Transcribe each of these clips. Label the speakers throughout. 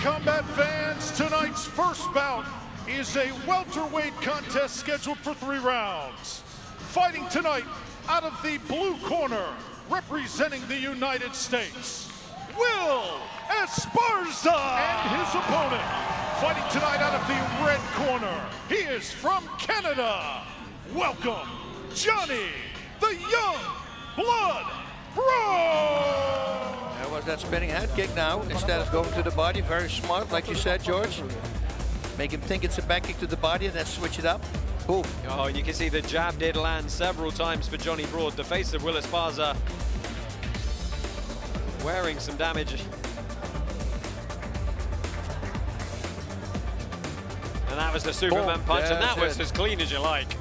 Speaker 1: Combat fans, tonight's first bout is a welterweight contest scheduled for three rounds. Fighting tonight out of the blue corner, representing the United States, Will Esparza and his opponent. Fighting tonight out of the red corner, he is from Canada. Welcome, Jonnie the Young Blood Bro!
Speaker 2: That spinning head kick now, instead of going to the body. Very smart, like you said, Georges. Make him think it's a back kick to the body and then switch it up. Boom.
Speaker 3: Oh, you can see the jab did land several times for Jonnie Broad, the face of Willis Esparza. Wearing some damage. And that was the Superman
Speaker 2: Boom.
Speaker 3: punch, and that was
Speaker 2: it.
Speaker 3: as clean as you like.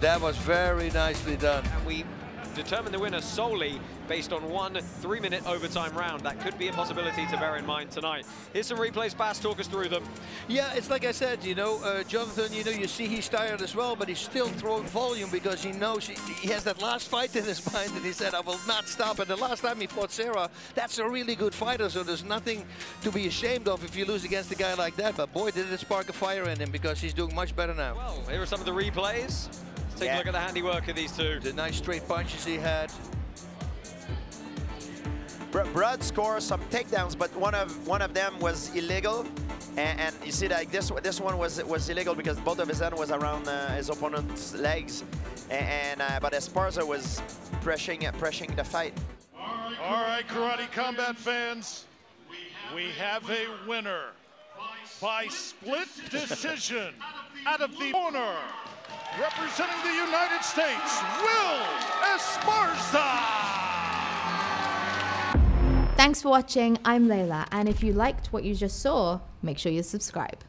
Speaker 2: That was very nicely done.
Speaker 3: And we determine the winner solely based on one three-minute overtime round. That could be a possibility to bear in mind tonight. Here's some replays. Bas, talk us through them.
Speaker 2: Yeah, it's like I said, you know, uh, Jonathan, you know, you see he's tired as well, but he's still throwing volume because he knows he, he has that last fight in his mind and he said, I will not stop. And the last time he fought Sarah, that's a really good fighter, so there's nothing to be ashamed of if you lose against a guy like that. But boy, did it spark a fire in him because he's doing much better now.
Speaker 3: Well, here are some of the replays. Let's take
Speaker 4: Yeah.
Speaker 3: a look at the handiwork of these two.
Speaker 2: The nice straight punches he had.
Speaker 4: Br- Broad scored some takedowns, but one of one of them was illegal. And, and you see that this this one was was illegal because both of his hand was around uh, his opponent's legs, and, and uh, but Esparza was pressing pressing the fight.
Speaker 1: All right, Karate Combat fans, we have a winner by split decision out of the corner, representing the United States, Will Esparza.
Speaker 5: Thanks for watching. I'm Layla, and if you liked what you just saw, make sure you subscribe.